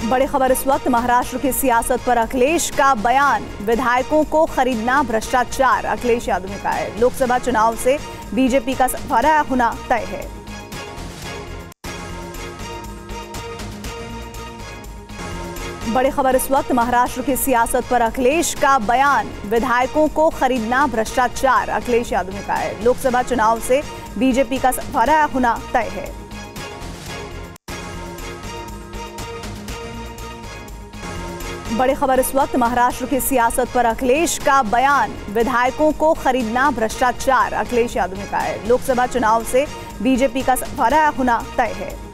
बड़ी खबर इस वक्त, महाराष्ट्र की सियासत पर अखिलेश का बयान। विधायकों को खरीदना भ्रष्टाचार, अखिलेश यादव ने कहा है। लोकसभा चुनाव से बीजेपी का सफ़र होना तय है। बड़ी खबर इस वक्त, महाराष्ट्र की सियासत पर अखिलेश का बयान। विधायकों को खरीदना भ्रष्टाचार, अखिलेश यादव ने कहा है। लोकसभा चुनाव से बीजेपी का सफ़र होना तय है। बड़ी खबर इस वक्त, महाराष्ट्र की सियासत पर अखिलेश का बयान। विधायकों को खरीदना भ्रष्टाचार, अखिलेश यादव ने कहा है। लोकसभा चुनाव से बीजेपी का सफ़र होना तय है।